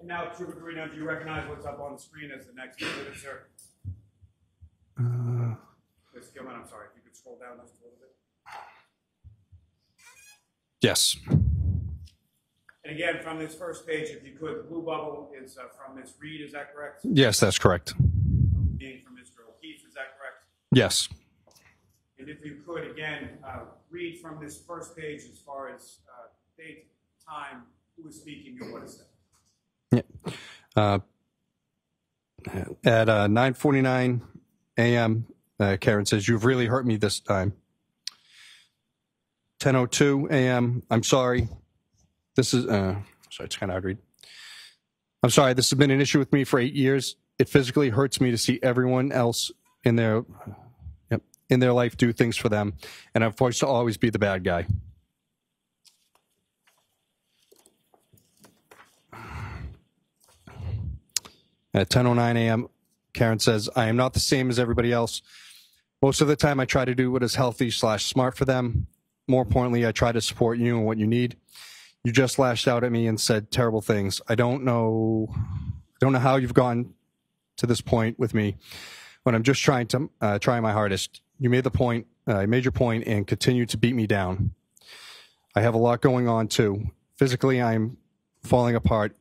And now, Trooper Guarino, do you recognize what's up on the screen as the next exhibit, sir? Uh, Ms. Gilman, I'm sorry, if you could scroll down just a little bit. yes. And again, from this first page, if you could, the blue bubble is uh, from Ms. Read, is that correct? Yes, that's correct. Being from Mr. O'Keefe, is that correct? Yes. And if you could, again, uh, read from this first page as far as uh, date, time, who is speaking, and what is said. Uh, at uh, 9:49 a.m., uh, Karen says, "You've really hurt me this time." 10:02 a.m. I'm sorry. This is uh, sorry. It's kind of hard to read. I'm sorry. This has been an issue with me for eight years. It physically hurts me to see everyone else in their yep, in their life do things for them, and I'm forced to always be the bad guy. At 10:09 a.m., Karen says, "I am not the same as everybody else. Most of the time, I try to do what is healthy slash smart for them. More importantly, I try to support you and what you need. You just lashed out at me and said terrible things. I don't know, I don't know how you've gone to this point with me when I'm just trying to uh, try my hardest. You made the point, uh, made your point, and continue to beat me down. I have a lot going on too. Physically, I'm falling apart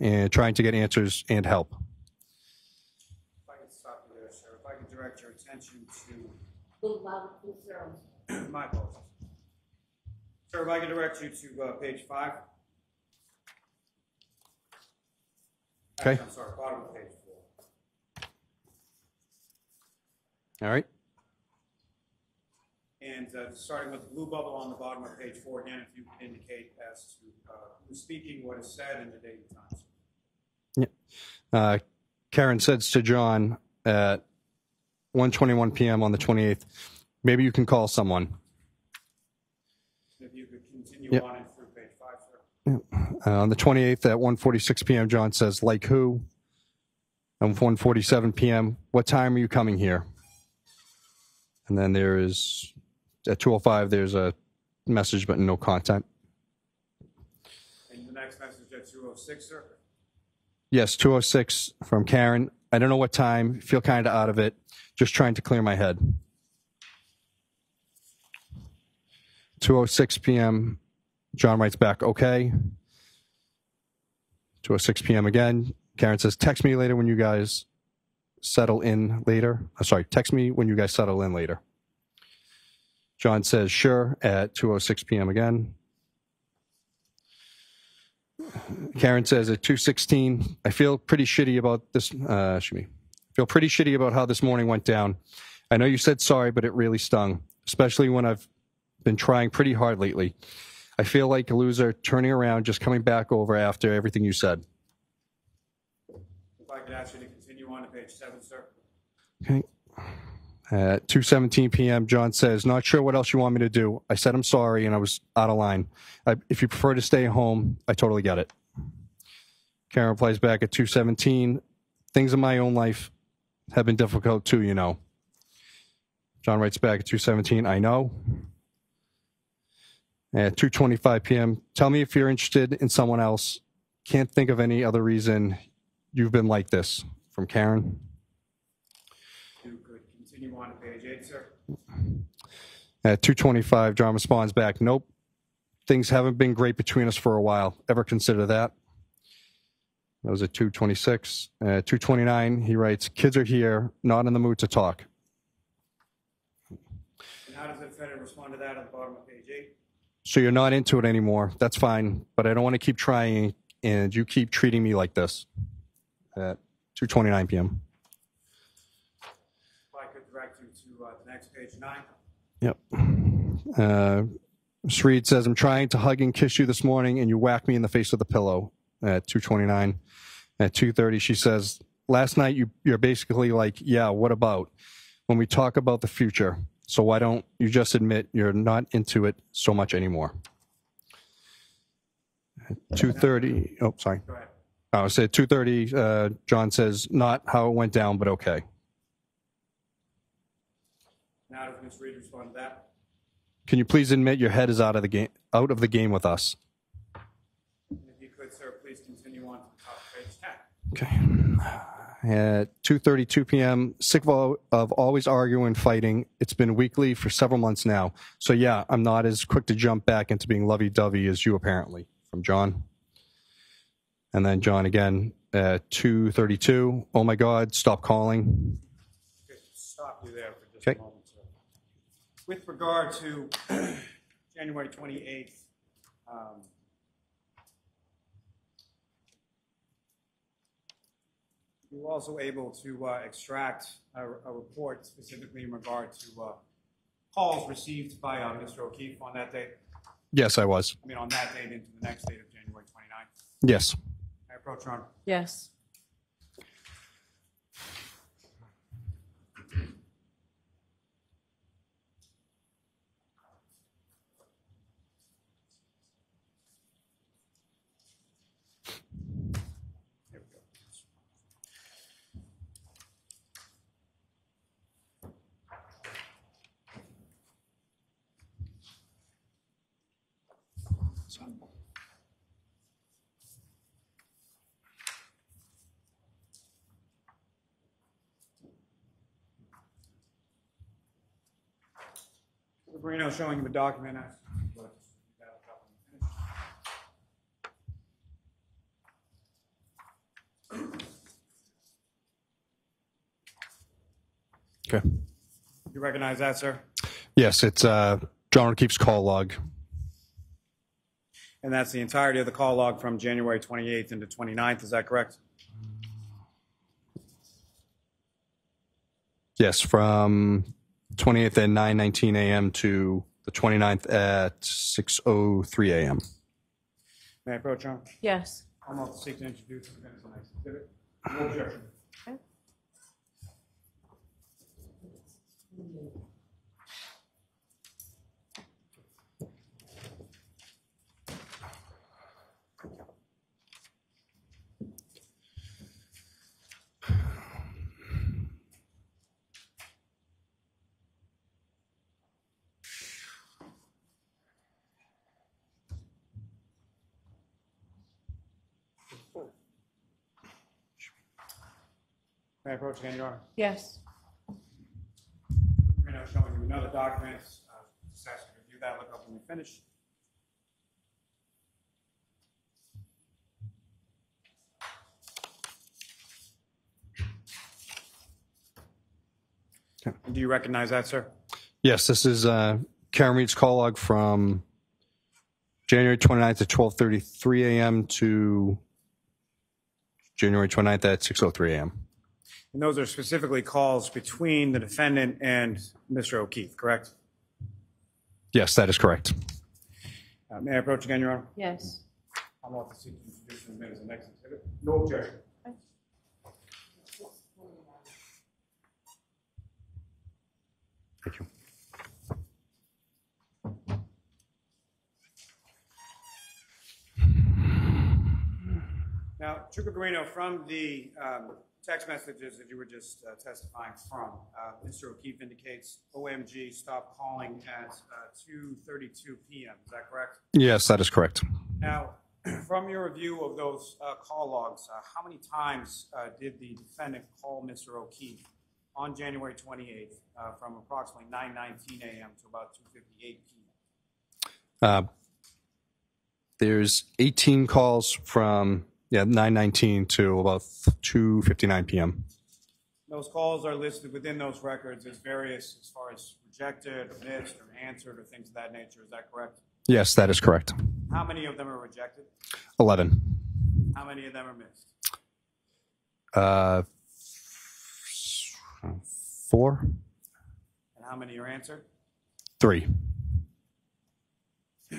and trying to get answers and help." If I could stop you there, sir, if I could direct your attention Little louder, please, sir. to, my apologies. Sir, if I could direct you to uh, page five. Okay. Actually, I'm sorry, bottom of page four. All right. And uh, starting with the blue bubble on the bottom of page four, again, if you could indicate as to uh, who's speaking, what is said, and the date and time. sir. Uh, Karen says to John at 1:21 p.m. on the 28th, maybe you can call someone. If you could continue Yep. on and through page five, sir. Uh, on the 28th at 1:46 p.m., John says, "Like who?" At 1:47 p.m., what time are you coming here? And then there is at 2:05. There's a message, but no content. And the next message at two oh six, sir. Yes, 206 from Karen. I don't know what time. Feel kind of out of it. Just trying to clear my head. 206 p.m. John writes back, okay. 206 p.m. again. Karen says, text me later when you guys settle in later. Uh, sorry, text me when you guys settle in later. John says, sure, at 206 p.m. again. Karen says at 216, I feel pretty shitty about this. Uh, excuse me. I feel pretty shitty about how this morning went down. I know you said sorry, but it really stung, especially when I've been trying pretty hard lately. I feel like a loser turning around, just coming back over after everything you said. If I could ask you to continue on to page seven, sir. Okay. At 2:17 p.m., John says, "Not sure what else you want me to do. I said I'm sorry, and I was out of line. I, if you prefer to stay home, I totally get it." Karen replies back at 2:17, "Things in my own life have been difficult too, you know." John writes back at 2:17, "I know." At 2:25 p.m., "Tell me if you're interested in someone else. Can't think of any other reason you've been like this." From Karen. You on to page eight, sir. At 225, John responds back, Nope. Things haven't been great between us for a while. Ever consider that? That was at 226. At 229, he writes, Kids are here, not in the mood to talk. And how does the defendant respond to that at the bottom of page eight? So you're not into it anymore. That's fine, but I don't want to keep trying, and you keep treating me like this. At 229 p.m. If I could direct you to uh, the next page nine. Yep. Uh, Ms. Read says, I'm trying to hug and kiss you this morning, and you whack me in the face with a pillow at 229. At 230, she says, Last night you, you're basically like, Yeah, what about? When we talk about the future. So why don't you just admit you're not into it so much anymore? At 230, oh, sorry. Ahead. I said 230, uh, John says, Not how it went down, but okay. Now does Ms. Read respond to that? Can you please admit your head is out of the game, out of the game with us? And if you could, sir, please continue on to the top of page 10. Okay. At 2:32 p.m., sick of, of always arguing and fighting. It's been weekly for several months now. So yeah, I'm not as quick to jump back into being lovey-dovey as you apparently. From John. And then John again at 2:32. Oh my God, stop calling. Okay, Stop you there for just Okay. a moment. sir. With regard to January 28th, um, you were also able to uh, extract a a report specifically in regard to uh, calls received by uh, Mr. O'Keefe on that day? Yes, I was. I mean, on that date into the next date of January 29th. Yes. I approach Your Honor. Yes. Sabrina showing you the document. Okay. You recognize that, sir? Yes, it's uh, John O'Keefe's call log. And that's the entirety of the call log from January 28th into 29th, is that correct? Yes, from 28th at 9:19 a.m. to the 29th at 6:03 a.m. May I approach, Your Honor? Yes. I'm about to seek to introduce the next exhibit. No objection. May I approach again, Your Honor? Yes. We're now showing you another document. Uh, Just ask you to review that, look up when we finish. Do you recognize that, sir? Yes, this is uh, Karen Read's call log from January 29th at 12:33 a.m. to January 29th at 6:03 a.m. And those are specifically calls between the defendant and Mr. O'Keefe, correct? Yes, that is correct. Uh, May I approach again, Your Honor? Yes. I'm about to seek to introduce the minutes of the next exhibit. No objection. Thank you. Now, Trooper Guarino, from the um, text messages that you were just uh, testifying from, uh, Mr. O'Keefe indicates OMG stopped calling at uh, 2:32 PM. Is that correct? Yes, that is correct. Now, from your review of those uh, call logs, uh, how many times uh, did the defendant call Mr. O'Keefe on January 28th uh, from approximately 9:19 AM to about 2:58 PM? Uh, there's 18 calls from yeah 9:19 to about 2:59 p.m. Those calls are listed within those records as various as far as rejected, or missed, or answered, or things of that nature. Is that correct? Yes, that is correct. How many of them are rejected? 11. How many of them are missed? Uh, four, And how many are answered? three.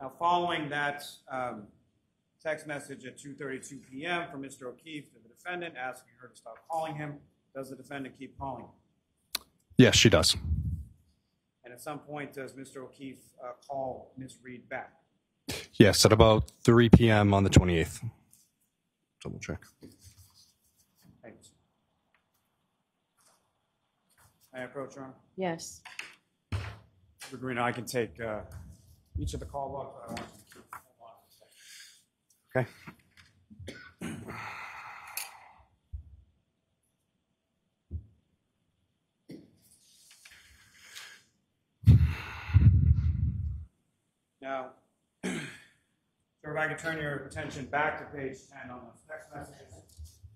Now, following that um, text message at 2:32 p.m. from Mr. O'Keefe to the defendant asking her to stop calling him, does the defendant keep calling? Yes, she does. And at some point, does Mr. O'Keefe uh, call Ms. Read back? Yes, at about 3 p.m. on the 28th. Double check. Thanks. May I approach, Your Honor? Yes. Mr. Green, I can take uh, each of the call logs. but I want you to keep hold on Okay. Now, sir, if I could turn your attention back to page 10 on the text messages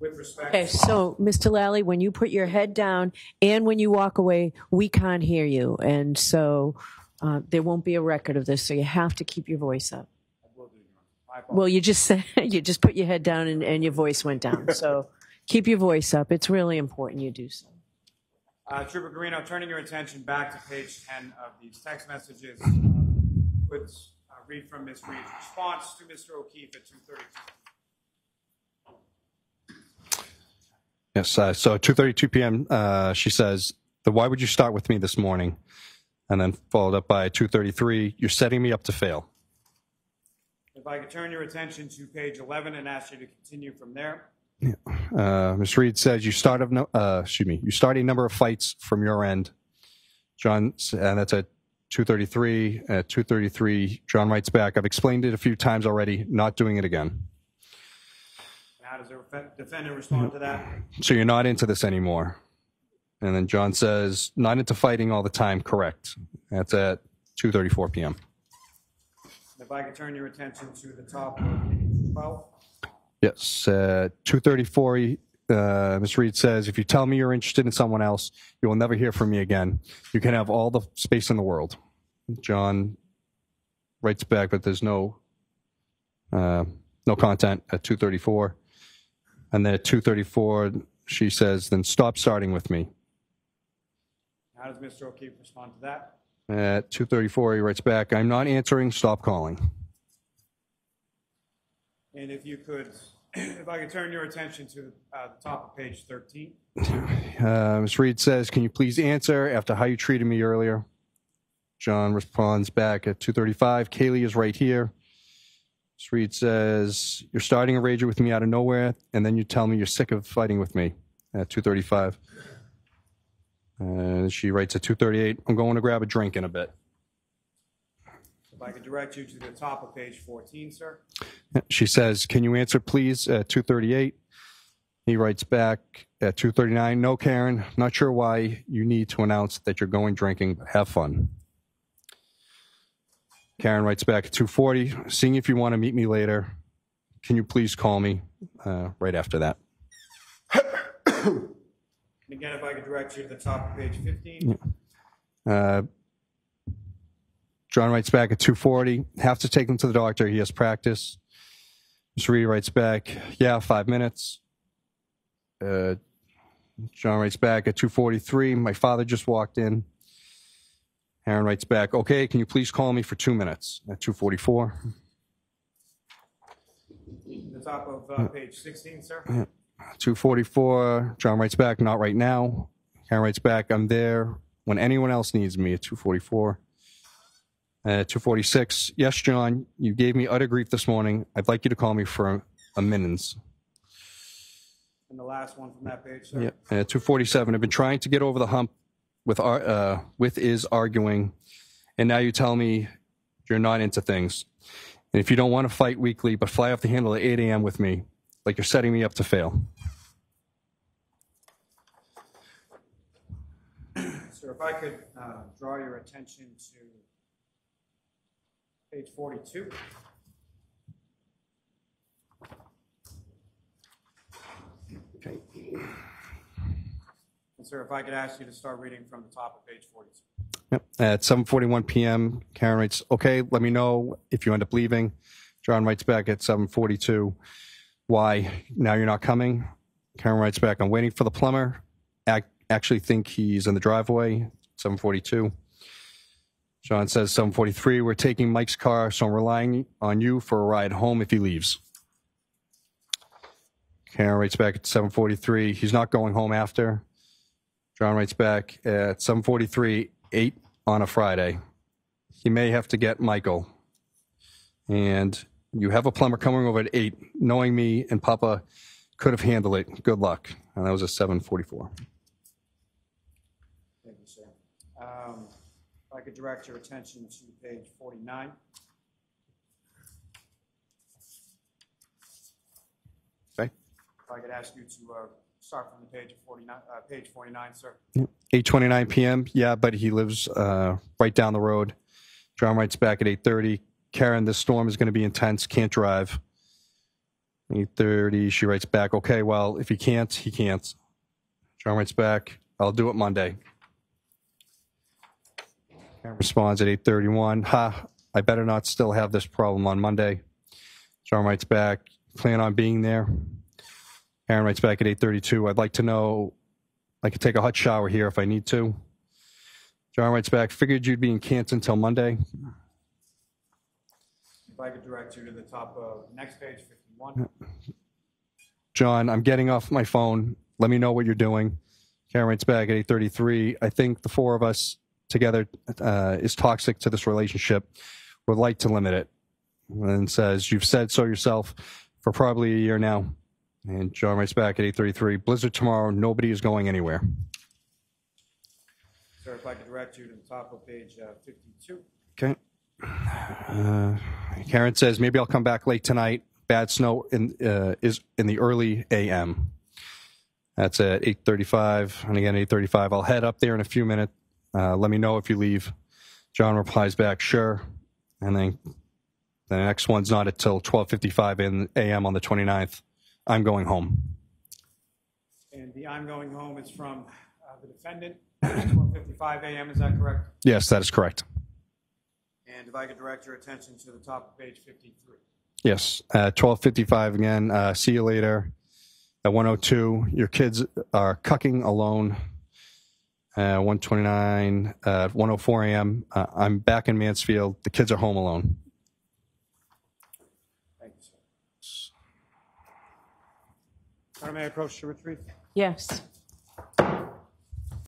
with respect. Okay, so, Mr. Lally, when you put your head down and when you walk away, we can't hear you. And so uh, there won't be a record of this, so you have to keep your voice up. I will do, Your Honor. My apologies. Well, you just said, you just put your head down and, and your voice went down. So keep your voice up. It's really important you do so. Uh, Trooper Guarino, turning your attention back to page 10 of these text messages, uh, would uh, read from Ms. Read's response to Mr. O'Keefe at 2:32. Yes. Uh, so 2:32 p.m. Uh, she says, "The why would you start with me this morning?" And then followed up by 2:33, "You're setting me up to fail." If I could turn your attention to page 11 and ask you to continue from there. Uh, Ms. Read says, "You start of no, uh, excuse me, you start a number of fights from your end." John, and that's at 2:33. At 2:33, John writes back, "I've explained it a few times already. Not doing it again." How does the defendant respond to that? So you're not into this anymore. And then John says, "Not into fighting all the time." Correct. That's at 2:34 p.m. If I could turn your attention to the top of page 12. Yes, uh, 234. Uh, Ms. Read says, if you tell me you're interested in someone else, you will never hear from me again. You can have all the space in the world. John writes back, but there's no uh, no content at 234. And then at 234, she says, then stop starting with me. How does Mr. O'Keefe respond to that? At 234, he writes back, I'm not answering, stop calling. And if you could, if I could turn your attention to uh, the top of page 13. Uh, Ms. Read says, "Can you please answer after how you treated me earlier?" John responds back at 2:35. Kaylee is right here. Ms. Read says, "You're starting a rager with me out of nowhere, and then you tell me you're sick of fighting with me." At 2:35, and she writes at 2:38, "I'm going to grab a drink in a bit." If I could direct you to the top of page 14, sir. She says, "Can you answer, please?" At 2:38, he writes back at 2:39, "No, Karen. Not sure why you need to announce that you're going drinking, but have fun." Karen writes back at 2:40, "Seeing if you want to meet me later. Can you please call me?" Uh, right after that. And again, if I could direct you to the top of page 15. Uh, John writes back at 2:40, "Have to take him to the doctor. He has practice." Ms. Read writes back, "Yeah, five minutes." Uh, John writes back at 2:43, "My father just walked in." Karen writes back, "Okay, can you please call me for two minutes?" At 2:44. The top of uh, page 16, sir. 244, John writes back, not right now. Karen writes back, I'm there when anyone else needs me at 244. At 246, yes, John, you gave me utter grief this morning. I'd like you to call me for a minutes. And the last one from that page, sir. Yeah. At 247, I've been trying to get over the hump with, ar- uh, with is arguing, and now you tell me you're not into things. And if you don't want to fight weekly, but fly off the handle at 8 a.m. with me, like you're setting me up to fail. Sir, if I could uh, draw your attention to page 42. Okay. And sir, if I could ask you to start reading from the top of page 42. Yep. At 7:41 p.m., Karen writes, "Okay, let me know if you end up leaving." John writes back at 7:42, "Why? Now you're not coming?" Karen writes back, "I'm waiting for the plumber. I actually think he's in the driveway." 7:42. John says 7:43, "We're taking Mike's car, so I'm relying on you for a ride home if he leaves." Karen writes back at 7:43, "He's not going home after." John writes back at 7:43, 8 on a Friday. He may have to get Michael. And you have a plumber coming over at 8, knowing me and Papa could have handled it. Good luck. And that was a 7:44. Thank you, sir. Um, If I could direct your attention to page 49. Okay. if I could ask you to uh, start from the page of 49, uh, page 49, sir. 8:29 p.m. Yeah, but he lives uh, right down the road. John writes back at 8:30. Karen, this storm is going to be intense. Can't drive. 8:30. She writes back, okay, well, if he can't, he can't. John writes back, I'll do it Monday. Karen responds at 8:31. Ha! I better not still have this problem on Monday. John writes back, plan on being there. Karen writes back at 8:32. I'd like to know I could take a hot shower here if I need to. John writes back, figured you'd be in Canton until Monday. If I could direct you to the top of next page, 51. John, I'm getting off my phone. Let me know what you're doing. Karen writes back at 8:33. I think the four of us together uh, is toxic to this relationship. Would like to limit it. And says, "You've said so yourself for probably a year now." And John writes back at 8:33. Blizzard tomorrow. Nobody is going anywhere. Sir, if I could direct you to the top of page uh, 52. Okay. Uh, Karen says maybe I'll come back late tonight. Bad snow in uh, is in the early a.m. That's at 8:35, and again 8:35. I'll head up there in a few minutes. Uh, let me know if you leave. John replies back, sure, and then the next one's not until 12:55 in a.m. on the 29th. I'm going home. And the I'm going home is from uh, the defendant, 12:55 a.m., is that correct? Yes, that is correct. And if I could direct your attention to the top of page 53. Yes, uh, 12:55 again. Uh, see you later. At 102, your kids are cucking alone. Uh, 129, uh, 104 a.m. Uh, I'm back in Mansfield. The kids are home alone. Thank you, sir. Your Honor, may I approach to retrieve? Yes.